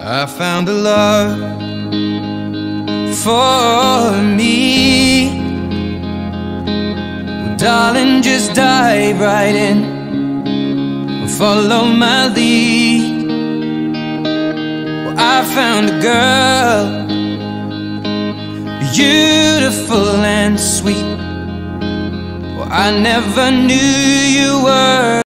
I found a love for me. Darling, just dive right in. Follow my lead. Well, I found a girl, beautiful and sweet. Well, I never knew you were.